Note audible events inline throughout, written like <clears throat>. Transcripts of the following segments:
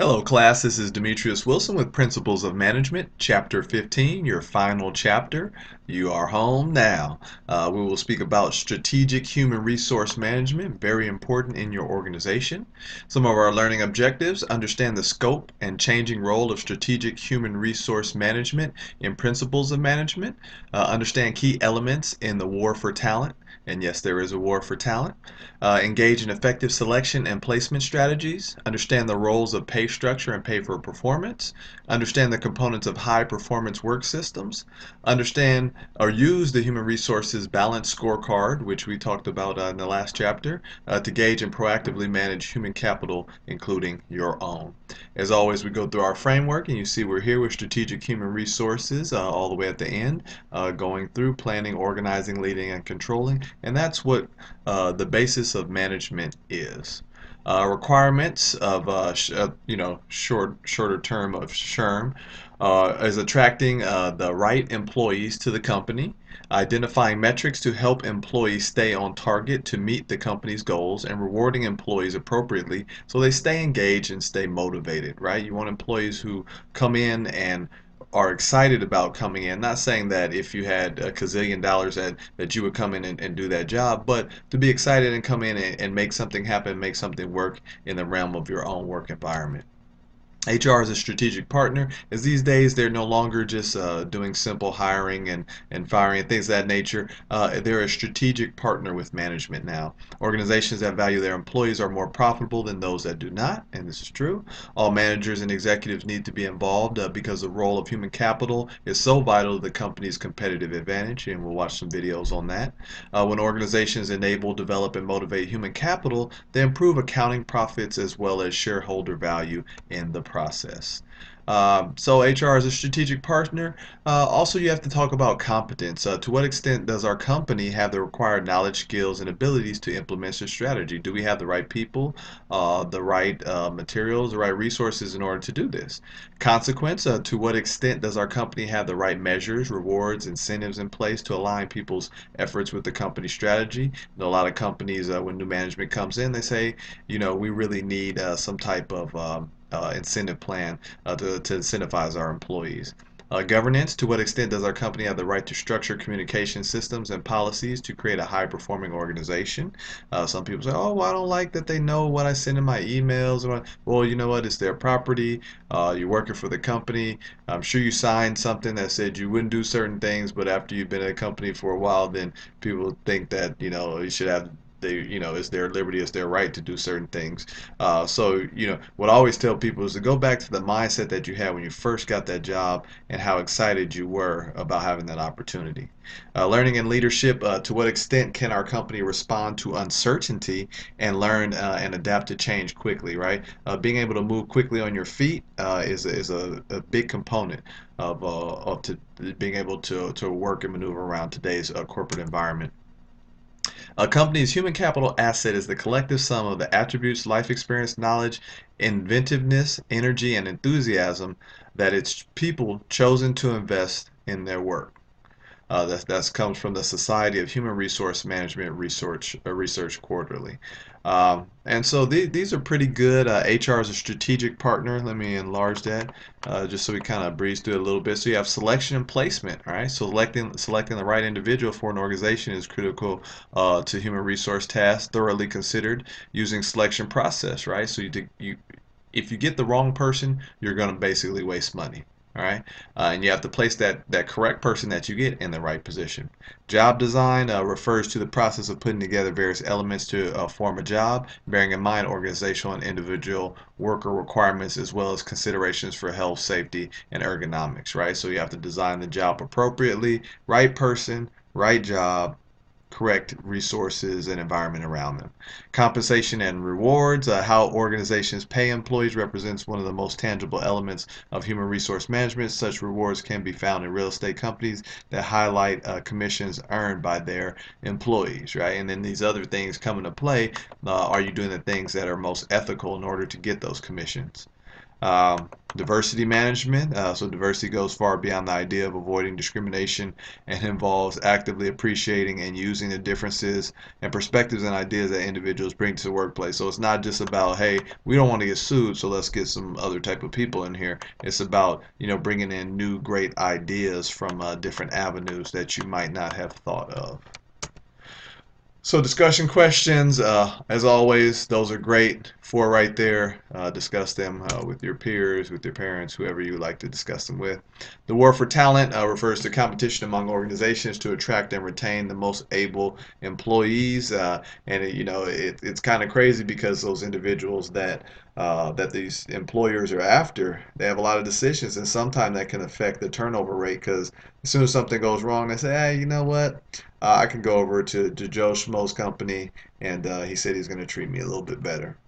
Hello class, this is Demetrius Wilson with Principles of Management, Chapter 15, your final chapter. You are home now. Uh, we will speak about strategic human resource management, very important in your organization. Some of our learning objectives, understand the scope and changing role of strategic human resource management in Principles of Management, uh, understand key elements in the war for talent, and yes, there is a war for talent. Uh, engage in effective selection and placement strategies. Understand the roles of pay structure and pay for performance. Understand the components of high performance work systems. Understand or use the human resources balance scorecard, which we talked about uh, in the last chapter, uh, to gauge and proactively manage human capital, including your own. As always, we go through our framework, and you see we're here with strategic human resources uh, all the way at the end, uh, going through planning, organizing, leading, and controlling. And that's what uh, the basis of management is. Uh, requirements of uh, uh, you know short shorter term of SHRM uh, is attracting uh, the right employees to the company, identifying metrics to help employees stay on target to meet the company's goals, and rewarding employees appropriately so they stay engaged and stay motivated. Right? You want employees who come in and are excited about coming in. Not saying that if you had a gazillion dollars that, that you would come in and, and do that job, but to be excited and come in and, and make something happen, make something work in the realm of your own work environment. HR is a strategic partner, as these days they're no longer just uh, doing simple hiring and, and firing and things of that nature. Uh, they're a strategic partner with management now. Organizations that value their employees are more profitable than those that do not, and this is true. All managers and executives need to be involved uh, because the role of human capital is so vital to the company's competitive advantage, and we'll watch some videos on that. Uh, when organizations enable, develop, and motivate human capital, they improve accounting profits as well as shareholder value in the process. Um, so HR is a strategic partner. Uh, also, you have to talk about competence. Uh, to what extent does our company have the required knowledge, skills, and abilities to implement the strategy? Do we have the right people, uh, the right uh, materials, the right resources in order to do this? Consequence, uh, to what extent does our company have the right measures, rewards, incentives in place to align people's efforts with the company strategy? You know, a lot of companies, uh, when new management comes in, they say, you know, we really need some type of um, uh, incentive plan uh, to, to incentivize our employees. Uh, governance, to what extent does our company have the right to structure communication systems and policies to create a high performing organization? Uh, some people say, oh, well, I don't like that they know what I send in my emails. Well, you know what? It's their property. Uh, you're working for the company. I'm sure you signed something that said you wouldn't do certain things, but after you've been at a company for a while, then people think that, you know, you should have they you know it's their liberty it's their right to do certain things. Uh, so you know what i always tell people is to go back to the mindset that you had when you first got that job and how excited you were about having that opportunity. Uh, learning and leadership uh, to what extent can our company respond to uncertainty and learn uh, and adapt to change quickly right? Uh, being able to move quickly on your feet uh, is, is a, a, big component of, of to being able to, to work and maneuver around today's corporate environment a company's human capital asset is the collective sum of the attributes, life experience, knowledge, inventiveness, energy, and enthusiasm that its people chosen to invest in their work. Uh, that that comes from the Society of Human Resource Management Research uh, Research Quarterly. Um, and so th these are pretty good. Uh, HR is a strategic partner. Let me enlarge that uh, just so we kind of breeze through it a little bit. So you have selection and placement, right? Selecting selecting the right individual for an organization is critical uh, to human resource tasks. Thoroughly considered using selection process, right? So you, you if you get the wrong person, you're going to basically waste money right? Uh, and you have to place that that correct person that you get in the right position. Job design uh, refers to the process of putting together various elements to uh, form a job bearing in mind organizational and individual worker requirements as well as considerations for health safety and ergonomics right? So you have to design the job appropriately right person right job correct resources and environment around them. Compensation and rewards, uh, how organizations pay employees represents one of the most tangible elements of human resource management. Such rewards can be found in real estate companies that highlight uh, commissions earned by their employees, right? And then these other things come into play. Uh, are you doing the things that are most ethical in order to get those commissions? Um, diversity management. Uh, so diversity goes far beyond the idea of avoiding discrimination and involves actively appreciating and using the differences and perspectives and ideas that individuals bring to the workplace. So it's not just about, hey, we don't want to get sued, so let's get some other type of people in here. It's about, you know, bringing in new great ideas from uh, different avenues that you might not have thought of. So discussion questions, uh, as always, those are great. for right there. Uh, discuss them uh, with your peers, with your parents, whoever you like to discuss them with. The war for talent uh, refers to competition among organizations to attract and retain the most able employees. Uh, and it, you know, it, it's kind of crazy because those individuals that uh, that these employers are after, they have a lot of decisions, and sometimes that can affect the turnover rate. Because as soon as something goes wrong, they say, "Hey, you know what? Uh, I can go over to, to Joe Schmo's company, and uh, he said he's going to treat me a little bit better."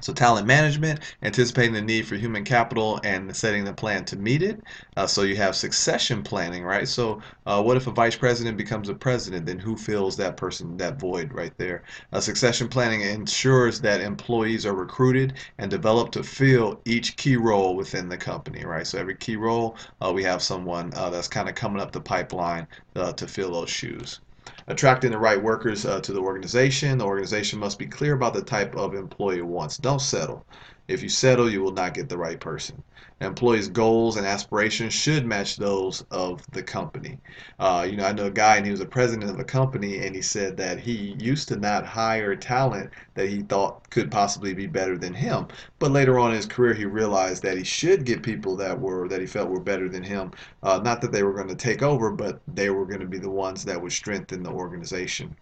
So talent management, anticipating the need for human capital and setting the plan to meet it. Uh, so you have succession planning, right? So uh, what if a vice president becomes a president? Then who fills that person, that void right there? Uh, succession planning ensures that employees are recruited and developed to fill each key role within the company, right? So every key role, uh, we have someone uh, that's kind of coming up the pipeline uh, to fill those shoes attracting the right workers uh, to the organization. The organization must be clear about the type of employee it wants. Don't settle. If you settle, you will not get the right person. Employees' goals and aspirations should match those of the company. Uh, you know, I know a guy and he was a president of a company and he said that he used to not hire talent that he thought could possibly be better than him. But later on in his career, he realized that he should get people that were that he felt were better than him. Uh, not that they were going to take over, but they were going to be the ones that would strengthen the organization.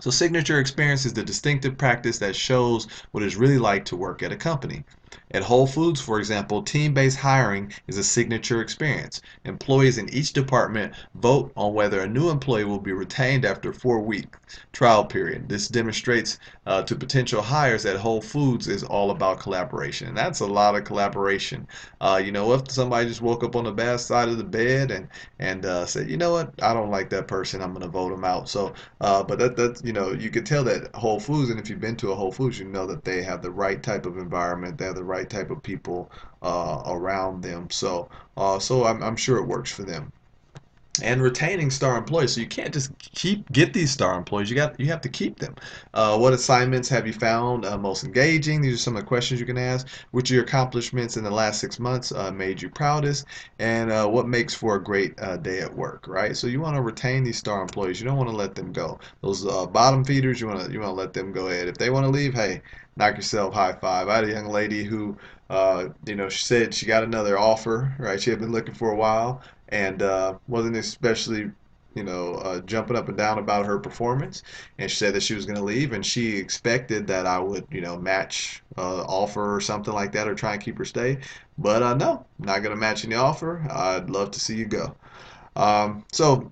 So signature experience is the distinctive practice that shows what it's really like to work at a company. At Whole Foods, for example, team-based hiring is a signature experience. Employees in each department vote on whether a new employee will be retained after a four-week trial period. This demonstrates uh, to potential hires that Whole Foods is all about collaboration. And that's a lot of collaboration. Uh, you know, if somebody just woke up on the bad side of the bed and and uh, said, you know what, I don't like that person, I'm going to vote them out. So, uh, but that that you know, you could tell that Whole Foods, and if you've been to a Whole Foods, you know that they have the right type of environment, they have the right right type of people uh, around them. So, uh, so I'm, I'm sure it works for them and retaining star employees. So you can't just keep get these star employees. You got you have to keep them. Uh, what assignments have you found uh, most engaging? These are some of the questions you can ask. Which of your accomplishments in the last six months uh, made you proudest? And uh, what makes for a great uh, day at work? Right. So you want to retain these star employees. You don't want to let them go. Those uh, bottom feeders, you want to you want to let them go ahead. If they want to leave, hey, knock yourself high five. I had a young lady who, uh, you know, she said she got another offer, right? She had been looking for a while and uh, wasn't especially, you know, uh, jumping up and down about her performance. And she said that she was going to leave, and she expected that I would, you know, match uh, offer or something like that, or try and keep her stay. But uh, no, not going to match any offer. I'd love to see you go. Um, so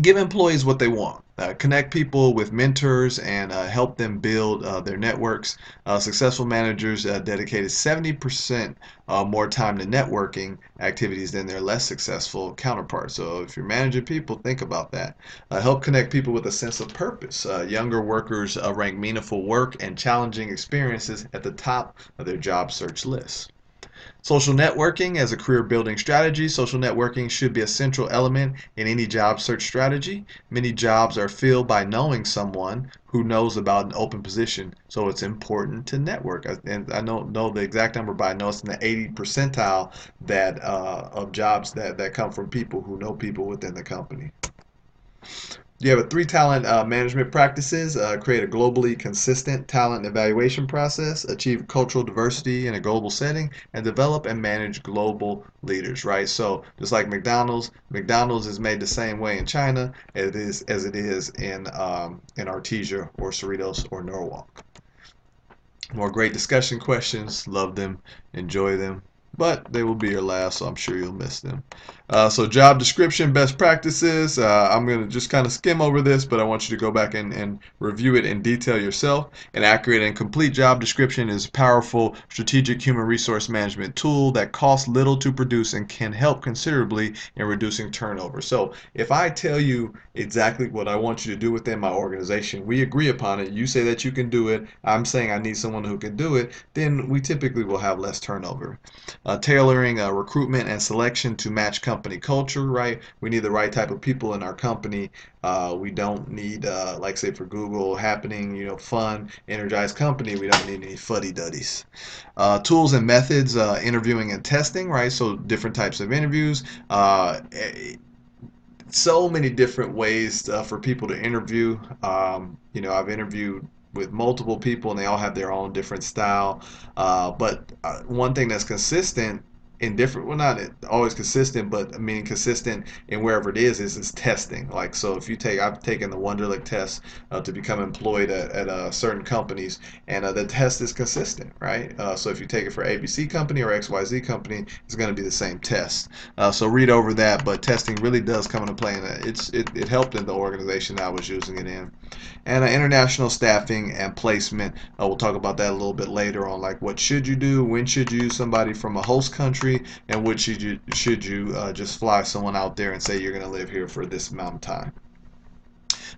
give employees what they want. Uh, connect people with mentors and uh, help them build uh, their networks. Uh, successful managers uh, dedicated 70% uh, more time to networking activities than their less successful counterparts. So if you're managing people, think about that. help connect people with a sense of purpose. younger workers rank meaningful work and challenging experiences at the top of their job search list. Social networking as a career building strategy. Social networking should be a central element in any job search strategy. Many jobs are filled by knowing someone who knows about an open position, so it's important to network. And I don't know the exact number, but I know it's in the 80 percentile that uh, of jobs that, that come from people who know people within the company. You have a three talent uh, management practices, uh, create a globally consistent talent evaluation process, achieve cultural diversity in a global setting, and develop and manage global leaders, right? So just like McDonald's, McDonald's is made the same way in China as it is, as it is in, um, in Artesia or Cerritos or Norwalk. More great discussion questions. Love them. Enjoy them but they will be your last, so I'm sure you'll miss them. Uh, so job description, best practices. Uh, I'm going to just kind of skim over this, but I want you to go back and, and review it in detail yourself. An accurate and complete job description is a powerful strategic human resource management tool that costs little to produce and can help considerably in reducing turnover. So if I tell you exactly what I want you to do within my organization, we agree upon it, you say that you can do it, I'm saying I need someone who can do it, then we typically will have less turnover. Uh, tailoring uh, recruitment and selection to match company culture, right? We need the right type of people in our company. Uh, we don't need, uh, like say for Google, happening, you know, fun, energized company. We don't need any fuddy-duddies. Uh, tools and methods, uh, interviewing and testing, right? So different types of interviews. Eh, so many different ways uh, for people to interview. Um, you know, I've interviewed with multiple people and they all have their own different style. Uh, but uh, one thing that's consistent in different well not always consistent but I mean consistent in wherever it is is is testing. Like so if you take I've taken the Wonderlic test uh, to become employed at, at uh, certain companies and uh, the test is consistent right? Uh, so if you take it for ABC company or XYZ company it's going to be the same test. So read over that but testing really does come into play and it's it, it helped in the organization I was using it in and uh, international staffing and placement we'll talk about that a little bit later on like what should you do when should you use somebody from a host country and which should you should you uh, just fly someone out there and say you're going to live here for this amount of time.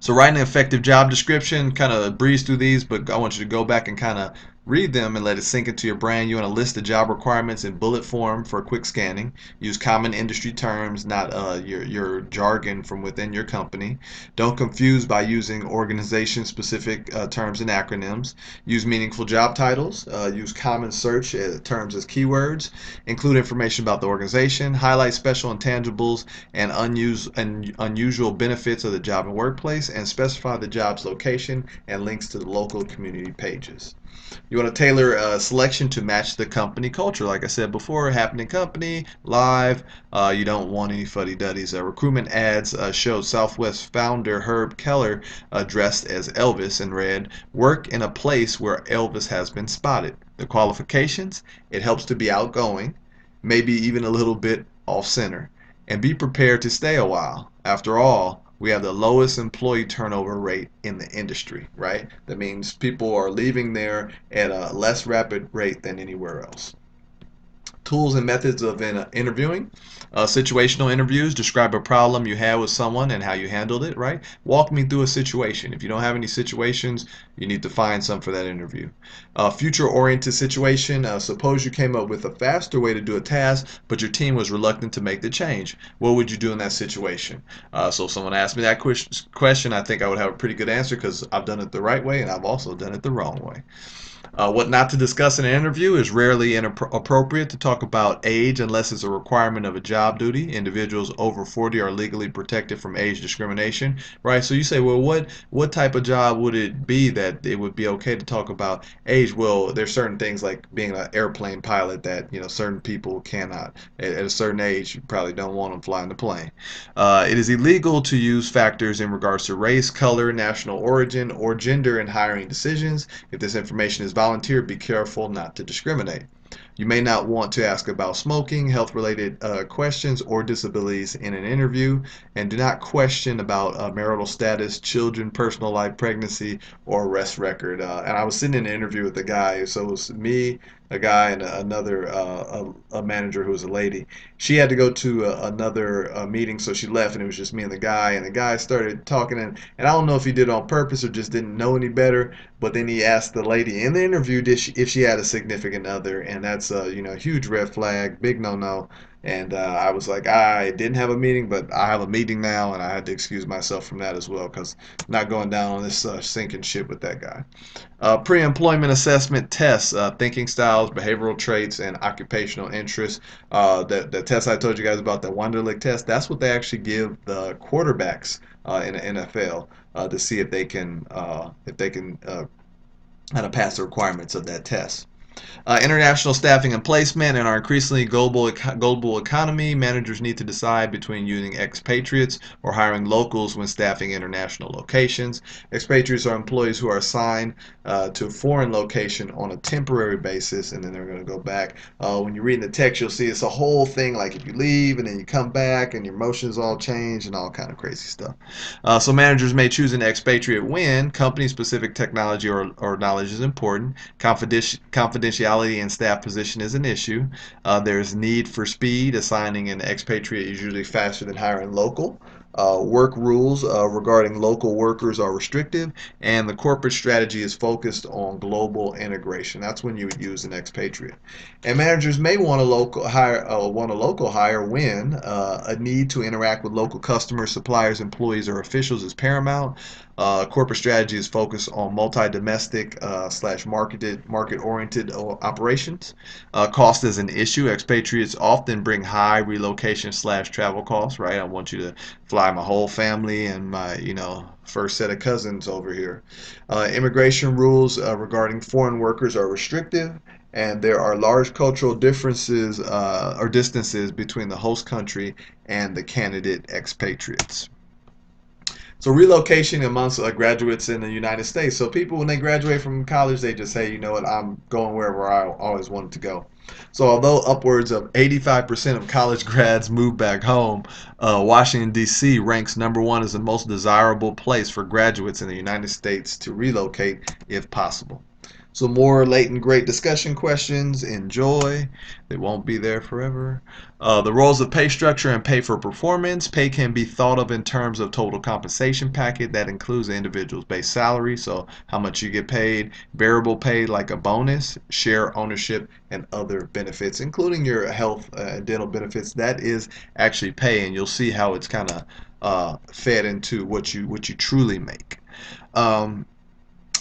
So write an effective job description, kind of breeze through these, but I want you to go back and kind of Read them and let it sink into your brain. You want to list the job requirements in bullet form for quick scanning. Use common industry terms, not uh, your, your jargon from within your company. Don't confuse by using organization specific uh, terms and acronyms. Use meaningful job titles. Uh, use common search uh, terms as keywords. Include information about the organization. Highlight special intangibles and, unused, and unusual benefits of the job and workplace. And specify the job's location and links to the local community pages. You want to tailor a selection to match the company culture. Like I said before, happening company, live. Uh, you don't want any fuddy-duddies. Uh, recruitment ads uh, showed Southwest founder Herb Kelleher dressed as Elvis and read, work in a place where Elvis has been spotted. The qualifications, it helps to be outgoing, maybe even a little bit off-center, and be prepared to stay a while. After all, we have the lowest employee turnover rate in the industry, right? That means people are leaving there at a less rapid rate than anywhere else. Tools and methods of interviewing. Uh, situational interviews describe a problem you had with someone and how you handled it, right? Walk me through a situation. If you don't have any situations, you need to find some for that interview. Uh, future oriented situation. Uh, suppose you came up with a faster way to do a task, but your team was reluctant to make the change. What would you do in that situation? Uh, so if someone asked me that question, I think I would have a pretty good answer because I've done it the right way and I've also done it the wrong way. Uh, what not to discuss in an interview is rarely inappropriate to talk about age unless it's a requirement of a job duty. Individuals over 40 are legally protected from age discrimination, right? So you say, well, what what type of job would it be that it would be okay to talk about age? Well, there's certain things like being an airplane pilot that you know certain people cannot. At, at a certain age, you probably don't want them flying the plane. Uh, it is illegal to use factors in regards to race, color, national origin, or gender in hiring decisions. If this information is volunteer, be careful not to discriminate. You may not want to ask about smoking, health related uh, questions, or disabilities in an interview, and do not question about uh, marital status, children, personal life, pregnancy, or arrest record. Uh, and I was sitting in an interview with a guy, so it was me, a guy, and another uh, a, a, manager who was a lady. She had to go to a, another uh, meeting, so she left, and it was just me and the guy. And the guy started talking, and, and I don't know if he did it on purpose or just didn't know any better, but then he asked the lady in the interview she, if she had a significant other, and that's a you know huge red flag, big no no. And uh, I was like, I didn't have a meeting, but I have a meeting now, and I had to excuse myself from that as well because not going down on this uh, sinking ship with that guy. Uh, pre-employment assessment tests, uh, thinking styles, behavioral traits, and occupational interests. Uh, the, the test I told you guys about, the Wonderlic test, that's what they actually give the quarterbacks uh, in the NFL to see if they can if they can kind of pass the requirements of that test. Uh, international staffing and placement in our increasingly global global economy, managers need to decide between using expatriates or hiring locals when staffing international locations. Expatriates are employees who are assigned uh, to a foreign location on a temporary basis, and then they're going to go back. Uh, when you read the text, you'll see it's a whole thing. Like if you leave and then you come back, and your emotions all change and all kind of crazy stuff. Uh, so managers may choose an expatriate when company-specific technology or, or knowledge is important. Confidentiality confidentiality in staff position is an issue. Uh, there's need for speed. Assigning an expatriate is usually faster than hiring local. Uh, work rules uh, regarding local workers are restrictive, and the corporate strategy is focused on global integration. That's when you would use an expatriate. And managers may want a local hire, uh, want a local hire when uh, a need to interact with local customers, suppliers, employees, or officials is paramount. Uh, corporate strategy is focused on multi-domestic uh, slash marketed market-oriented operations. Cost is an issue. Expatriates often bring high relocation slash travel costs. Right, I want you to fly my whole family and my you know first set of cousins over here. Uh, immigration rules uh, regarding foreign workers are restrictive. And there are large cultural differences uh, or distances between the host country and the candidate expatriates. So relocation amongst uh, graduates in the United States. So people, when they graduate from college, they just say, you know what, I'm going wherever I always wanted to go. So although upwards of 85% of college grads move back home, uh, Washington, D.C. ranks number one as the most desirable place for graduates in the United States to relocate if possible. So more late and great discussion questions. Enjoy. They won't be there forever. Uh, the roles of pay structure and pay for performance. Pay can be thought of in terms of total compensation packet that includes the individual's base salary, so how much you get paid, variable pay like a bonus, share ownership, and other benefits, including your health uh, and dental benefits. That is actually pay, and you'll see how it's kind of uh, fed into what you what you truly make. Um,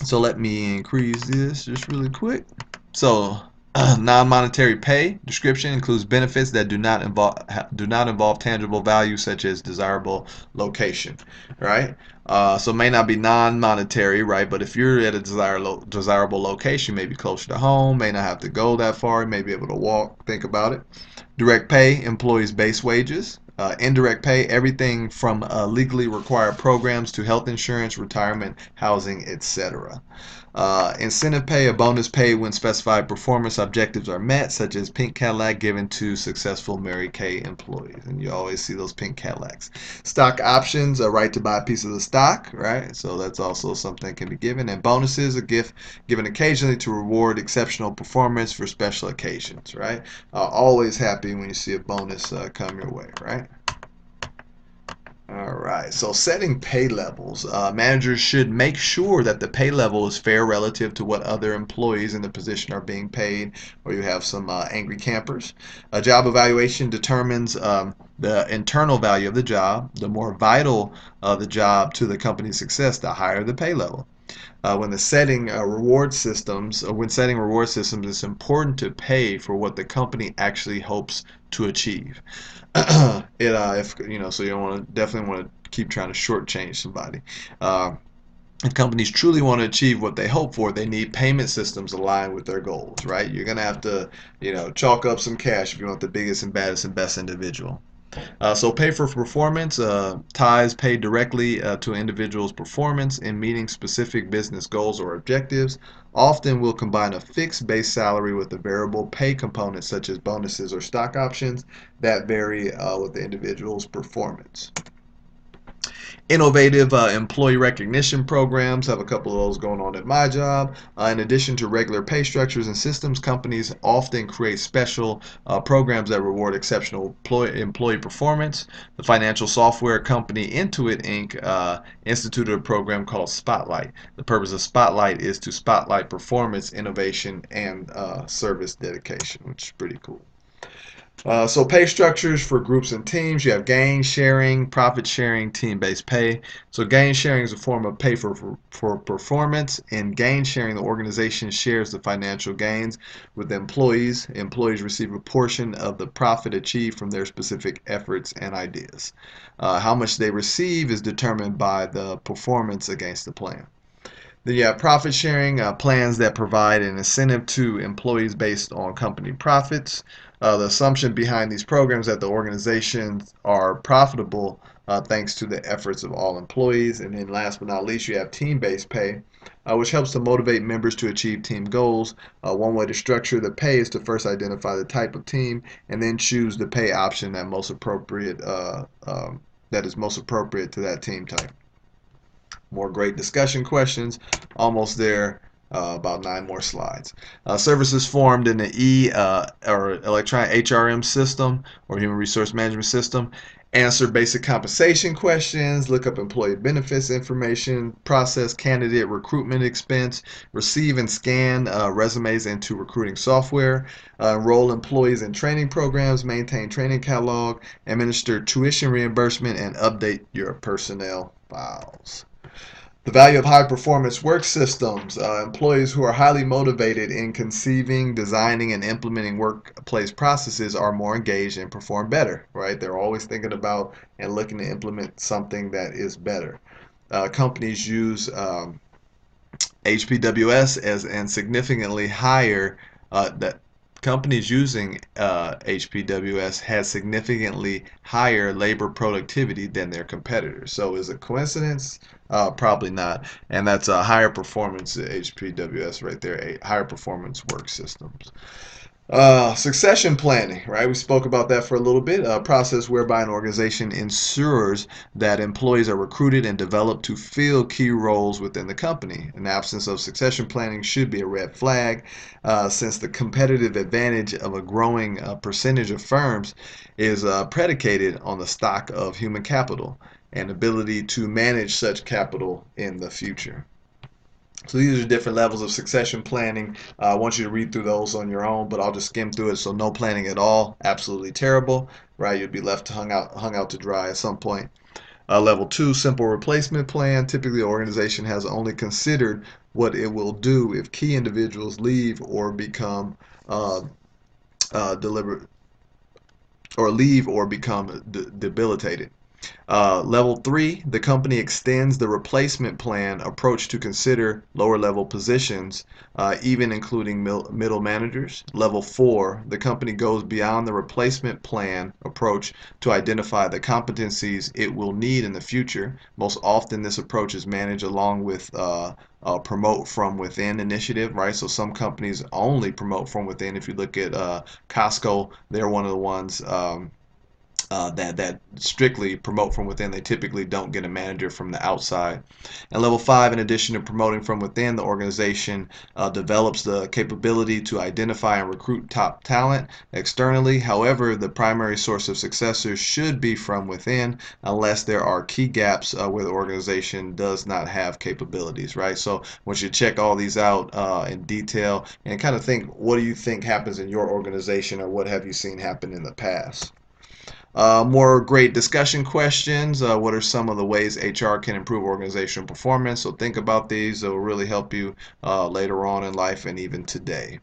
so let me increase this just really quick. So <clears throat> non-monetary pay description includes benefits that do not involve do not involve tangible value such as desirable location, right? Uh, so may not be non-monetary, right? But if you're at a desirable desirable location, maybe closer to home, may not have to go that far, may be able to walk. Think about it. Direct pay employees base wages. Uh, indirect pay, everything from uh, legally required programs to health insurance, retirement, housing, etc. Uh, incentive pay, a bonus paid when specified performance objectives are met, such as pink Cadillac given to successful Mary Kay employees. And you always see those pink Cadillacs. Stock options, a right to buy a piece of the stock, right? So that's also something that can be given. And bonuses, a gift given occasionally to reward exceptional performance for special occasions, right? Uh, always happy when you see a bonus uh, come your way, right? All right, so setting pay levels. Uh, managers should make sure that the pay level is fair relative to what other employees in the position are being paid, or you have some uh, angry campers. A job evaluation determines um, the internal value of the job. The more vital uh, the job to the company's success, the higher the pay level. Uh, when the setting uh, reward systems, uh, when setting reward systems, it's important to pay for what the company actually hopes to achieve. <clears throat> it uh, if you know, so you want to definitely want to keep trying to shortchange somebody. Uh, if companies truly want to achieve what they hope for, they need payment systems aligned with their goals, right? You're gonna have to, you know, chalk up some cash if you want the biggest and baddest and best individual. Uh, so pay for performance uh, ties paid directly uh, to individual's performance in meeting specific business goals or objectives. Often will combine a fixed base salary with a variable pay component such as bonuses or stock options that vary uh, with the individual's performance. Innovative uh, employee recognition programs have a couple of those going on at my job. Uh, in addition to regular pay structures and systems, companies often create special uh, programs that reward exceptional employee, employee performance. The financial software company Intuit Inc. Uh, instituted a program called Spotlight. The purpose of Spotlight is to spotlight performance, innovation, and uh, service dedication, which is pretty cool. Uh, so pay structures for groups and teams. You have gain sharing, profit sharing, team-based pay. So gain sharing is a form of pay for, for, for performance. In gain sharing, the organization shares the financial gains with employees. Employees receive a portion of the profit achieved from their specific efforts and ideas. Uh, how much they receive is determined by the performance against the plan. Then you have profit sharing uh, plans that provide an incentive to employees based on company profits. Uh, the assumption behind these programs that the organizations are profitable uh, thanks to the efforts of all employees. And then last but not least, you have team-based pay, uh, which helps to motivate members to achieve team goals. Uh, one way to structure the pay is to first identify the type of team and then choose the pay option that most appropriate uh, um, that is most appropriate to that team type. More great discussion questions. Almost there. Uh, about nine more slides. Uh, services formed in the E uh, or electronic HRM system or human resource management system. Answer basic compensation questions, look up employee benefits information, process candidate recruitment expense, receive and scan uh, resumes into recruiting software, uh, enroll employees in training programs, maintain training catalog, administer tuition reimbursement, and update your personnel files. The value of high performance work systems. Uh, employees who are highly motivated in conceiving, designing, and implementing workplace processes are more engaged and perform better, right? They're always thinking about and looking to implement something that is better. Uh, companies use um, HPWS as and significantly higher uh, that companies using uh, HPWS has significantly higher labor productivity than their competitors. So is it coincidence? Uh, probably not. And that's a higher performance HPWS right there, a higher performance work systems. Uh, succession planning, right? We spoke about that for a little bit. A process whereby an organization ensures that employees are recruited and developed to fill key roles within the company. An absence of succession planning should be a red flag, uh, since the competitive advantage of a growing uh, percentage of firms is uh, predicated on the stock of human capital and ability to manage such capital in the future. So these are different levels of succession planning. Uh, I want you to read through those on your own, but I'll just skim through it. So no planning at all, absolutely terrible, right? You'd be left hung out, hung out to dry at some point. Uh, level two, simple replacement plan. Typically, the organization has only considered what it will do if key individuals leave or become uh, uh, deliberate or leave or become debilitated. Uh, level three, the company extends the replacement plan approach to consider lower level positions, uh, even including middle managers. Level four, the company goes beyond the replacement plan approach to identify the competencies it will need in the future. Most often, this approach is managed along with uh, uh, promote from within initiative, right? So some companies only promote from within. If you look at uh, Costco, they're one of the ones. Um, uh, that that strictly promote from within. They typically don't get a manager from the outside. And level five, in addition to promoting from within, the organization uh, develops the capability to identify and recruit top talent externally. However, the primary source of successors should be from within, unless there are key gaps uh, where the organization does not have capabilities. Right. So once you check all these out uh, in detail and kind of think, what do you think happens in your organization, or what have you seen happen in the past? Uh, more great discussion questions. Uh, what are some of the ways HR can improve organizational performance? So think about these. It will really help you uh, later on in life and even today.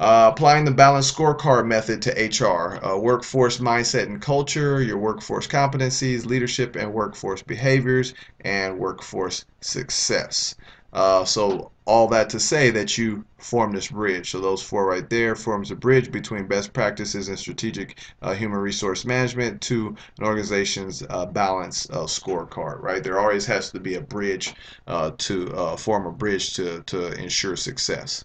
Uh, applying the balanced scorecard method to HR, uh, workforce mindset and culture, your workforce competencies, leadership and workforce behaviors, and workforce success. Uh, so all that to say that you form this bridge. So those four right there forms a bridge between best practices and strategic uh, human resource management to an organization's uh, balance uh, scorecard. Right, there always has to be a bridge uh, to uh, form a bridge to to ensure success.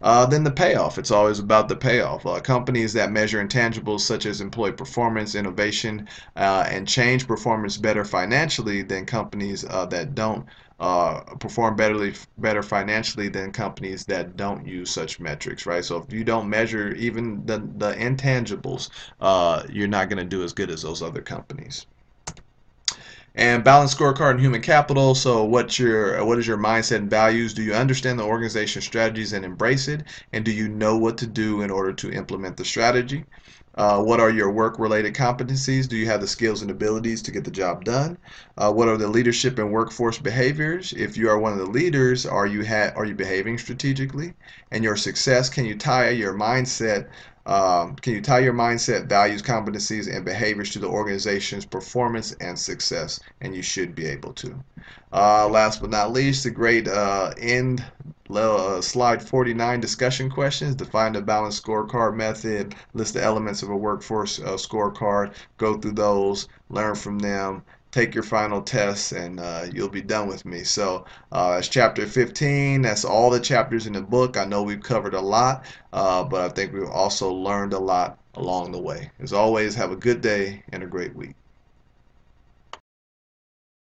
Uh, then the payoff. It's always about the payoff. companies that measure intangibles such as employee performance, innovation, and change performance better financially than companies that don't uh, perform better, better financially than companies that don't use such metrics, right? So if you don't measure even the, the intangibles, uh, you're not going to do as good as those other companies. And balance scorecard and human capital. So what's your what is your mindset and values? Do you understand the organization strategies and embrace it? And do you know what to do in order to implement the strategy? Uh, what are your work related competencies? Do you have the skills and abilities to get the job done? Uh, what are the leadership and workforce behaviors? If you are one of the leaders, are you are you behaving strategically? And your success, can you tie your mindset Um, can you tie your mindset, values, competencies, and behaviors to the organization's performance and success? And you should be able to. Uh, last but not least, the great uh, end uh, slide 49 discussion questions. Define the balanced scorecard method. List the elements of a workforce uh, scorecard. Go through those. Learn from them take your final tests and uh, you'll be done with me. So uh, that's chapter 15. That's all the chapters in the book. I know we've covered a lot, uh, but I think we've also learned a lot along the way. As always, have a good day and a great week.